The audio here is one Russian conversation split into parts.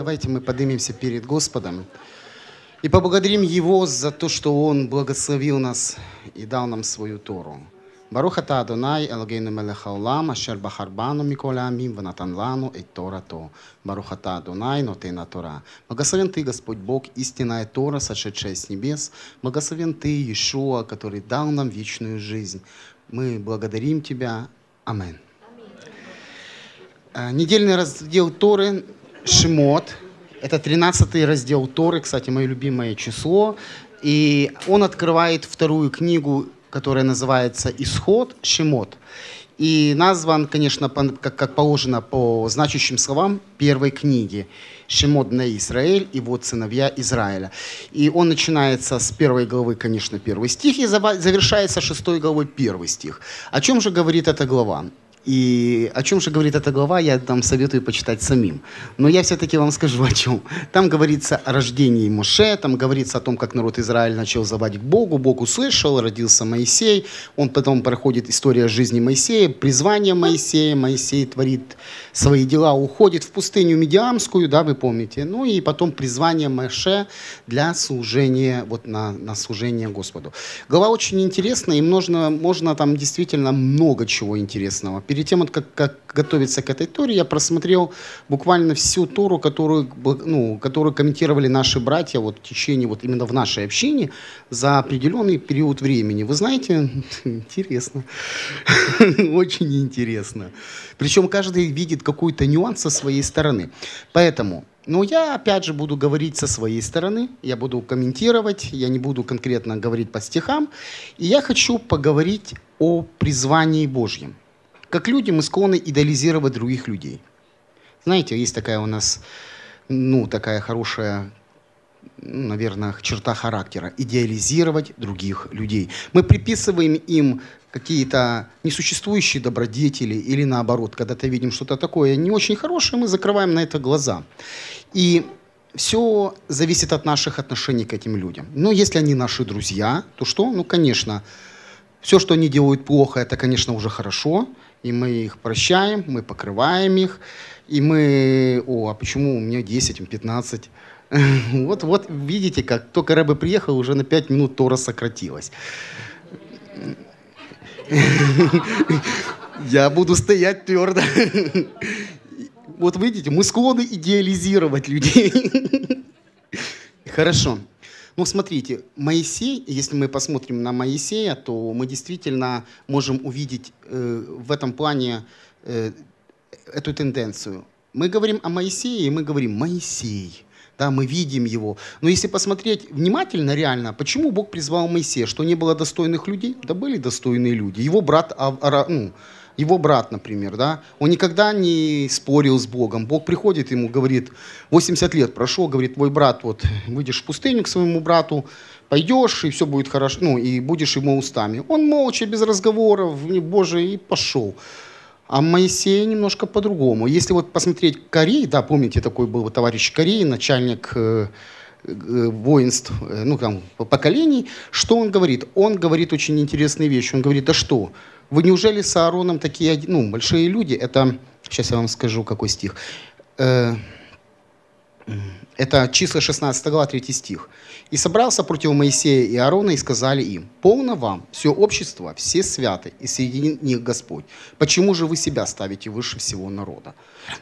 Давайте мы поднимемся перед Господом и поблагодарим Его за то, что Он благословил нас и дал нам свою Тору. Барухата Адонай, Элогейну Мелехаулам, Ашер Бахарбану Миколямим, Ванатанлану и Тора То. Барухата Адонай, но Нотейна Тора. Благословен Ты, Господь Бог, истинная Тора, сошедшая с небес. Благословен Ты, Иешуа, который дал нам вечную жизнь. Мы благодарим Тебя. Амин. Э, недельный раздел Торы Шимот. Это 13 раздел Торы, кстати, мое любимое число. И он открывает вторую книгу которая называется «Исход Шемот». И назван, конечно, как, как положено по значащим словам первой книги «Шемот на Израиль» и вот сыновья Израиля. И он начинается с первой главы, конечно, первый стих, и завершается шестой главой первый стих. О чем же говорит эта глава? И о чем же говорит эта глава, я там советую почитать самим. Но я все-таки вам скажу о чем. Там говорится о рождении Моше, там говорится о том, как народ Израиля начал завать к Богу, Бог услышал, родился Моисей, он потом проходит история жизни Моисея, призвание Моисея, Моисей творит свои дела, уходит в пустыню Медиамскую, да, вы помните, ну и потом призвание Моше для служения, вот на, на служение Господу. Глава очень интересная, и можно, можно там действительно много чего интересного перед тем, как, как готовиться к этой туре, я просмотрел буквально всю туру, которую, ну, которую комментировали наши братья вот, в течение, вот именно в нашей общине за определенный период времени. Вы знаете, интересно. Очень интересно. Причем каждый видит какой-то нюанс со своей стороны. Поэтому но я, опять же, буду говорить со своей стороны, я буду комментировать, я не буду конкретно говорить по стихам. И я хочу поговорить о призвании Божьем. Как люди мы склонны идеализировать других людей. Знаете, есть такая у нас, ну, такая хорошая ну, наверное, черта характера – идеализировать других людей. Мы приписываем им какие-то несуществующие добродетели или наоборот, когда-то видим что-то такое не очень хорошее, мы закрываем на это глаза. И все зависит от наших отношений к этим людям. Но если они наши друзья, то что? Ну, конечно, все, что они делают плохо, это, конечно, уже хорошо – и мы их прощаем, мы покрываем их, и мы, о, а почему у меня 10, 15? Вот, вот видите, как только Рэбе приехал, уже на 5 минут Тора сократилась. Я буду стоять твердо. Вот видите, мы склонны идеализировать людей. Хорошо. Ну, смотрите, Моисей, если мы посмотрим на Моисея, то мы действительно можем увидеть э, в этом плане э, эту тенденцию. Мы говорим о Моисее, и мы говорим «Моисей». Да, мы видим его. Но если посмотреть внимательно, реально, почему Бог призвал Моисея? Что не было достойных людей? Да были достойные люди. Его брат Ара, ну, его брат, например, да, он никогда не спорил с Богом. Бог приходит ему, говорит, 80 лет прошло, говорит, твой брат, вот, выйдешь в пустыню к своему брату, пойдешь, и все будет хорошо, ну, и будешь ему устами. Он молча, без разговоров, Боже, и пошел. А Моисей немножко по-другому. Если вот посмотреть Корей, да, помните, такой был товарищ Корей, начальник э, воинств, э, ну, там, поколений, что он говорит? Он говорит очень интересные вещи. Он говорит, а что, вы неужели с Аароном такие ну, большие люди? Это, сейчас я вам скажу, какой стих. Это числа 16 глава, 3 стих. «И собрался против Моисея и Аарона, и сказали им, «Полно вам, все общество, все святы, и среди них Господь. Почему же вы себя ставите выше всего народа?»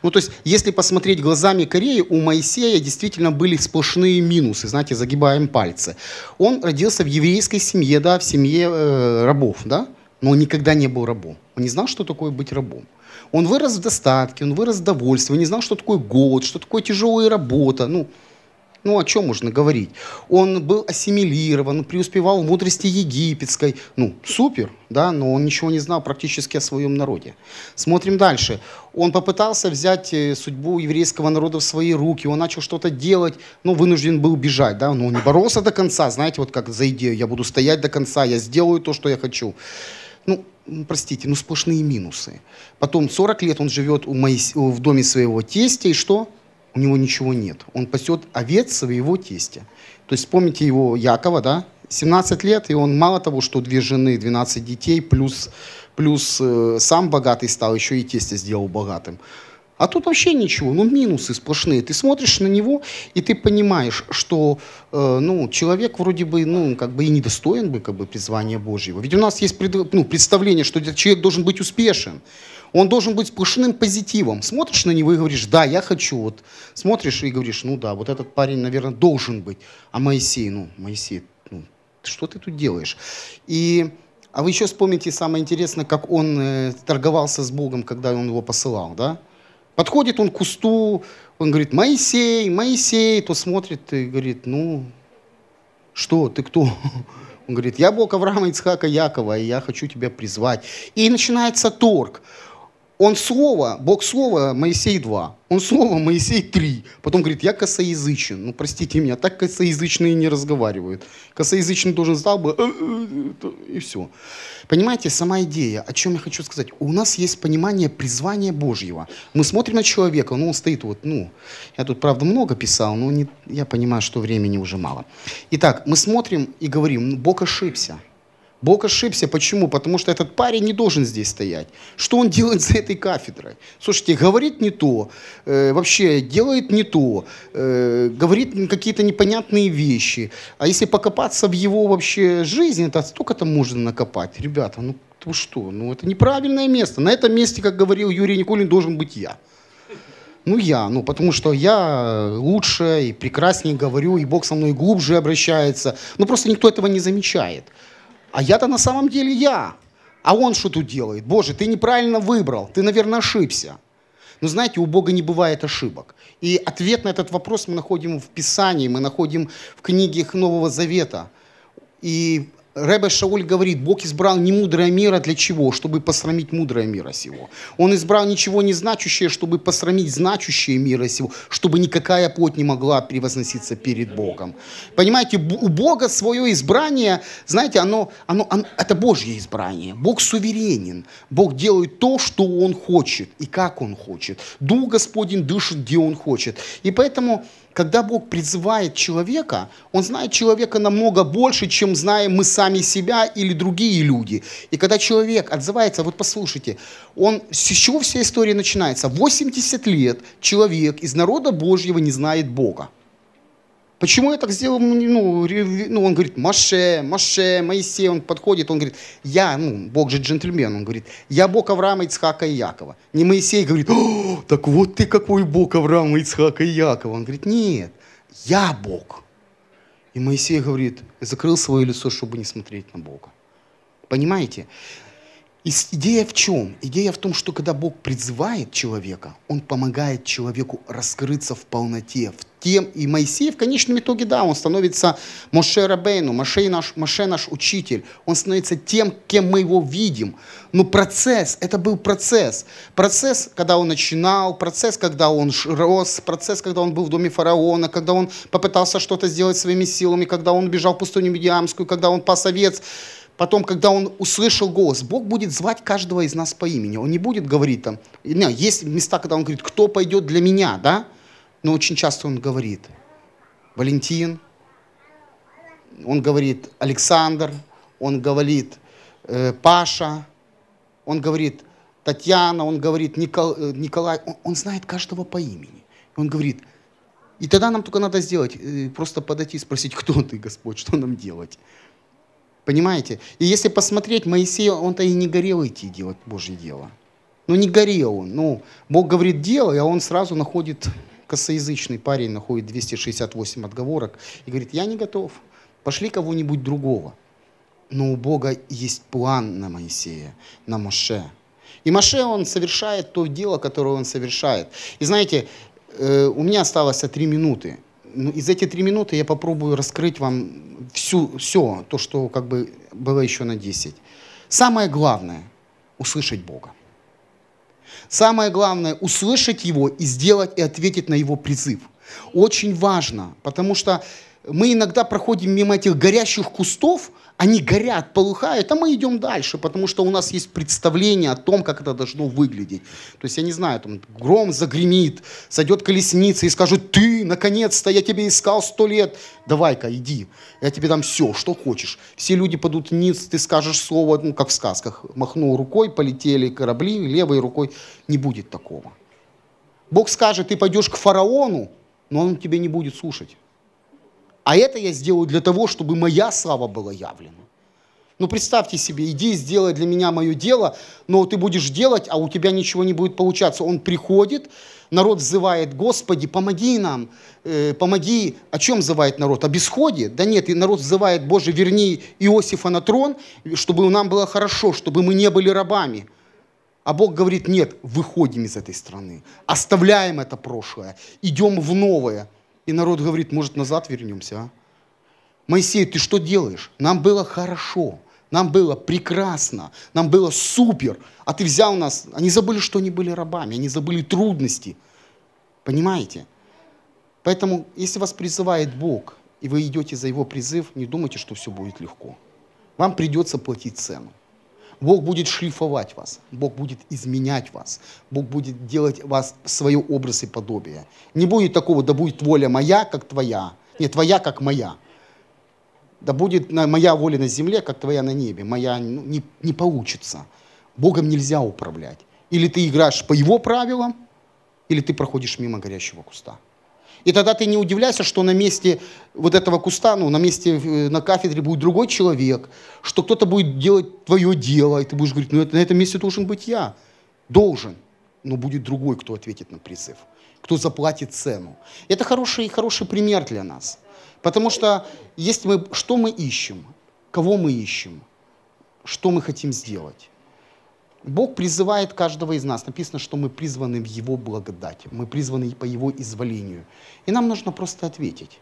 Ну, то есть, если посмотреть глазами Кореи, у Моисея действительно были сплошные минусы, знаете, загибаем пальцы. Он родился в еврейской семье, да, в семье э, рабов, да, но он никогда не был рабом. Он не знал, что такое быть рабом. Он вырос в достатке, он вырос в довольстве, он не знал, что такое голод, что такое тяжелая работа. Ну, ну, о чем можно говорить? Он был ассимилирован, преуспевал в мудрости египетской. Ну, супер, да, но он ничего не знал практически о своем народе. Смотрим дальше. Он попытался взять э, судьбу еврейского народа в свои руки, он начал что-то делать, но вынужден был бежать, да, но он не боролся до конца, знаете, вот как за идею, я буду стоять до конца, я сделаю то, что я хочу. Ну, простите, ну сплошные минусы. Потом 40 лет он живет у Моис... в доме своего тестя, и что? У него ничего нет. Он пасет овец своего тестя. То есть вспомните его Якова, да? 17 лет, и он мало того, что две жены, 12 детей, плюс, плюс э, сам богатый стал, еще и тестя сделал богатым. А тут вообще ничего, ну минусы сплошные. Ты смотришь на него, и ты понимаешь, что э, ну, человек вроде бы, ну, как бы и недостоин бы как бы призвания Божьего. Ведь у нас есть пред, ну, представление, что человек должен быть успешен. Он должен быть сплошным позитивом. Смотришь на него и говоришь, да, я хочу. Вот смотришь и говоришь, ну да, вот этот парень, наверное, должен быть. А Моисей, ну, Моисей, ну, что ты тут делаешь? И а вы еще вспомните самое интересное, как он э, торговался с Богом, когда он его посылал, да? Подходит он к кусту, он говорит, Моисей, Моисей, то смотрит и говорит, ну, что, ты кто? Он говорит, я Бог Авраама, Ицхака, Якова, и я хочу тебя призвать. И начинается торг. Он слово, Бог слово, Моисей 2. Он слово, Моисей 3. Потом говорит, я косоязычен. Ну, простите меня, так косоязычные не разговаривают. Косоязычный должен знал бы, «Э, э, э», и все. Понимаете, сама идея, о чем я хочу сказать. У нас есть понимание призвания Божьего. Мы смотрим на человека, ну, он стоит вот, ну, я тут, правда, много писал, но не, я понимаю, что времени уже мало. Итак, мы смотрим и говорим, ну, Бог ошибся. Бог ошибся. Почему? Потому что этот парень не должен здесь стоять. Что он делает за этой кафедрой? Слушайте, говорит не то, э, вообще делает не то, э, говорит какие-то непонятные вещи. А если покопаться в его вообще жизни, то столько там можно накопать. Ребята, ну вы что? Ну это неправильное место. На этом месте, как говорил Юрий Николин, должен быть я. Ну, я, ну, потому что я лучше и прекраснее говорю, и Бог со мной глубже обращается. Ну, просто никто этого не замечает. А я-то на самом деле я. А он что тут делает? Боже, ты неправильно выбрал, ты, наверное, ошибся. Но знаете, у Бога не бывает ошибок. И ответ на этот вопрос мы находим в Писании, мы находим в книгах Нового Завета. И Ребе Шауль говорит, Бог избрал не мудрое мира для чего? Чтобы посрамить мудрое мира сего. Он избрал ничего не значущее, чтобы посрамить значущее мира сего, чтобы никакая плоть не могла превозноситься перед Богом. Понимаете, у Бога свое избрание, знаете, оно, оно, оно, это Божье избрание. Бог суверенен. Бог делает то, что Он хочет и как Он хочет. Дух Господень дышит, где Он хочет. И поэтому когда Бог призывает человека, Он знает человека намного больше, чем знаем мы сами себя или другие люди. И когда человек отзывается, вот послушайте, он, с чего вся история начинается? 80 лет человек из народа Божьего не знает Бога. Почему я так сделал? Ну, ну, он говорит, Маше, Маше, Моисей, он подходит, он говорит, я, ну, Бог же джентльмен, он говорит, я Бог Авраама, Ицхака и Якова. Не Моисей говорит, так вот ты какой Бог Авраама, Ицхака и Якова. Он говорит, нет, я Бог. И Моисей говорит, закрыл свое лицо, чтобы не смотреть на Бога. Понимаете? И идея в чем? Идея в том, что когда Бог призывает человека, Он помогает человеку раскрыться в полноте, в тем, и Моисей в конечном итоге, да, он становится Моше Рабейну, Моше наш, Моше наш учитель, он становится тем, кем мы его видим. Но процесс, это был процесс. Процесс, когда он начинал, процесс, когда он рос, процесс, когда он был в доме фараона, когда он попытался что-то сделать своими силами, когда он бежал в пустыню Медиамскую, когда он пас овец. Потом, когда он услышал голос, Бог будет звать каждого из нас по имени. Он не будет говорить там, не, есть места, когда он говорит, кто пойдет для меня, да? Но очень часто он говорит, Валентин, он говорит, Александр, он говорит, э, Паша, он говорит, Татьяна, он говорит, Никол, э, Николай, он, он знает каждого по имени. Он говорит, и тогда нам только надо сделать, э, просто подойти и спросить, кто ты, Господь, что нам делать. Понимаете? И если посмотреть, Моисей, он-то и не горел идти делать Божье дело. Ну не горел он. Ну, Бог говорит, делай, а он сразу находит, косоязычный парень находит 268 отговорок и говорит, я не готов, пошли кого-нибудь другого. Но у Бога есть план на Моисея, на Моше. И Моше, он совершает то дело, которое он совершает. И знаете, э, у меня осталось три минуты ну, из этих три минуты я попробую раскрыть вам всю, все то, что как бы было еще на 10. Самое главное – услышать Бога. Самое главное – услышать Его и сделать и ответить на Его призыв. Очень важно, потому что мы иногда проходим мимо этих горящих кустов, они горят, полыхают, а мы идем дальше, потому что у нас есть представление о том, как это должно выглядеть. То есть, я не знаю, там гром загремит, сойдет колесница и скажет, ты, наконец-то, я тебе искал сто лет, давай-ка, иди, я тебе дам все, что хочешь. Все люди падут вниз, ты скажешь слово, ну, как в сказках, махнул рукой, полетели корабли, левой рукой, не будет такого. Бог скажет, ты пойдешь к фараону, но он тебя не будет слушать. А это я сделаю для того, чтобы моя слава была явлена. Ну, представьте себе, иди сделай для меня мое дело, но ты будешь делать, а у тебя ничего не будет получаться. Он приходит, народ взывает, Господи, помоги нам, э, помоги. О чем взывает народ? О бесходе? Да нет, и народ взывает, Боже, верни Иосифа на трон, чтобы нам было хорошо, чтобы мы не были рабами. А Бог говорит, нет, выходим из этой страны, оставляем это прошлое, идем в новое. И народ говорит, может, назад вернемся, а? Моисей, ты что делаешь? Нам было хорошо. Нам было прекрасно, нам было супер, а ты взял нас, они забыли, что они были рабами, они забыли трудности. Понимаете? Поэтому, если вас призывает Бог, и вы идете за Его призыв, не думайте, что все будет легко. Вам придется платить цену. Бог будет шлифовать вас, Бог будет изменять вас, Бог будет делать вас в свое образ и подобие. Не будет такого, да будет воля моя, как твоя, не твоя, как моя да будет моя воля на земле, как твоя на небе. Моя ну, не, не получится. Богом нельзя управлять. Или ты играешь по его правилам, или ты проходишь мимо горящего куста. И тогда ты не удивляйся, что на месте вот этого куста, ну, на месте, э, на кафедре будет другой человек, что кто-то будет делать твое дело, и ты будешь говорить, ну, это, на этом месте должен быть я. Должен. Но будет другой, кто ответит на призыв, кто заплатит цену. Это хороший, хороший пример для нас. Потому что если мы, что мы ищем, кого мы ищем, что мы хотим сделать. Бог призывает каждого из нас. Написано, что мы призваны в Его благодать. Мы призваны по Его изволению. И нам нужно просто ответить.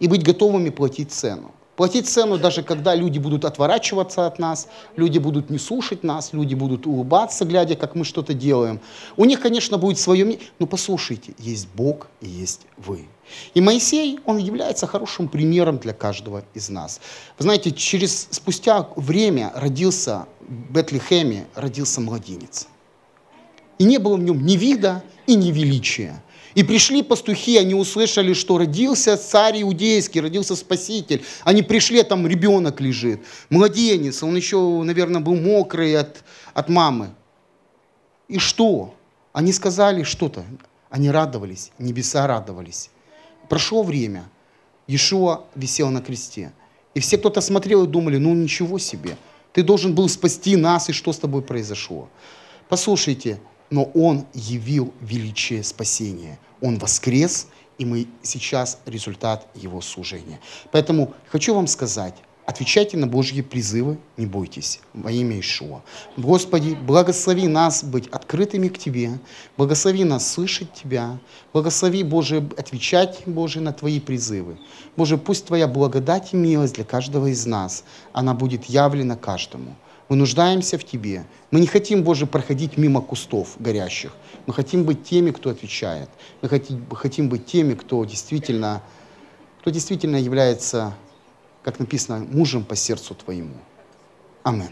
И быть готовыми платить цену. Платить цену даже когда люди будут отворачиваться от нас, люди будут не слушать нас, люди будут улыбаться, глядя, как мы что-то делаем. У них, конечно, будет свое мнение, но послушайте, есть Бог и есть вы. И Моисей, он является хорошим примером для каждого из нас. Вы знаете, через, спустя время родился в Бетлехеме, родился младенец. И не было в нем ни вида и ни величия. И пришли пастухи, они услышали, что родился царь иудейский, родился спаситель. Они пришли, там ребенок лежит, младенец, он еще, наверное, был мокрый от, от мамы. И что? Они сказали что-то. Они радовались, небеса радовались. Прошло время, Иешуа висел на кресте. И все кто-то смотрел и думали, ну ничего себе, ты должен был спасти нас, и что с тобой произошло? Послушайте, но Он явил величие спасения. Он воскрес, и мы сейчас результат Его служения. Поэтому хочу вам сказать, отвечайте на Божьи призывы, не бойтесь, во имя Ишуа. Господи, благослови нас быть открытыми к Тебе, благослови нас слышать Тебя, благослови, Боже, отвечать, Боже, на Твои призывы. Боже, пусть Твоя благодать и милость для каждого из нас, она будет явлена каждому. Мы нуждаемся в Тебе. Мы не хотим, Боже, проходить мимо кустов горящих. Мы хотим быть теми, кто отвечает. Мы хотим, хотим быть теми, кто действительно, кто действительно является, как написано, мужем по сердцу Твоему. Аминь.